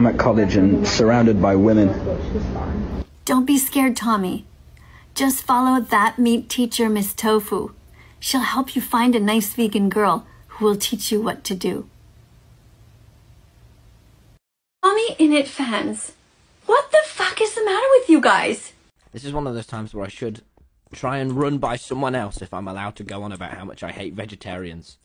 I'm at college and surrounded by women. Don't be scared, Tommy. Just follow that meat teacher, Miss Tofu. She'll help you find a nice vegan girl who will teach you what to do. Tommy Innit fans, what the fuck is the matter with you guys? This is one of those times where I should try and run by someone else if I'm allowed to go on about how much I hate vegetarians.